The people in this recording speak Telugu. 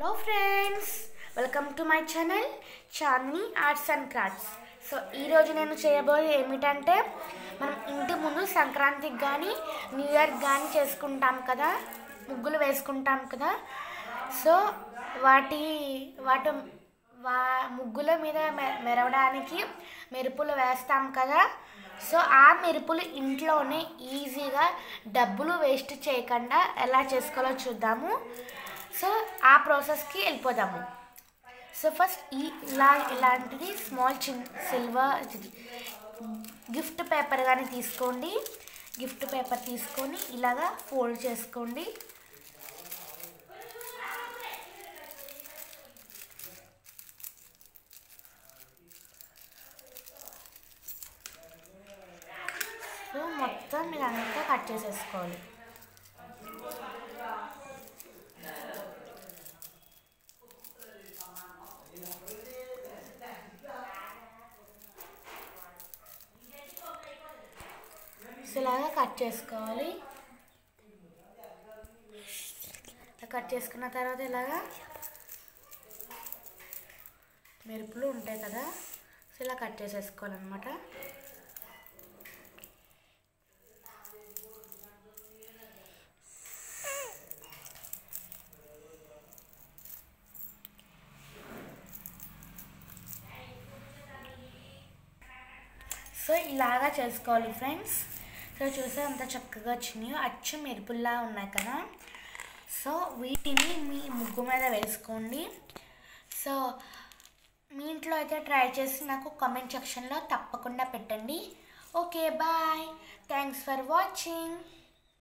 Hello friends welcome to my channel Chandini Arts and Crafts so ఈరోజు నేను చేయబోయేది ఏమిటంటే మనం ఇంటి ముందు సంక్రాంతికి కానీ న్యూ ఇయర్ కానీ చేసుకుంటాం కదా ముగ్గులు వేసుకుంటాం కదా. సో వాటి వాటి వా ముగ్గుల మీద మెరవడానికి మెరుపులు వేస్తాం కదా. సో ఆ మెరుపులు ఇంట్లోనే ఈజీగా డబ్బులు వేస్ట్ చేయకుండా ఎలా చేసుకోవాలో చూద్దాము. సో ఆ ప్రాసెస్కి వెళ్ళిపోదాము. సో ఫస్ట్ ఈ ఇలా ఇలాంటిది స్మాల్ చిన్ సిల్వర్ గిఫ్ట్ పేపర్ కానీ తీసుకోండి. గిఫ్ట్ పేపర్ తీసుకొని ఇలాగా ఫోల్డ్ చేసుకోండి. సో మొత్తం ఇదంతా కట్ చేసేసుకోవాలి. బాక్స్ ఇలాగా కట్ చేసుకోవాలి. కట్ చేసుకున్న తర్వాత ఇలాగా మెరుపులు ఉంటాయి కదా సో ఇలా కట్ చేసేసుకోవాలన్నమాట. సో ఇలాగా చేసుకోవాలి ఫ్రెండ్స్. ఇక్కడ చూసే అంత చక్కగా వచ్చినాయి అచ్చు మెరుపుల్లా ఉన్నాయి కదా. సో వీటిని మీ ముగ్గు మీద వేసుకోండి. సో మీ ఇంట్లో అయితే ట్రై చేసి నాకు కామెంట్ సెక్షన్లో తప్పకుండా పెట్టండి. Okay bye thanks for watching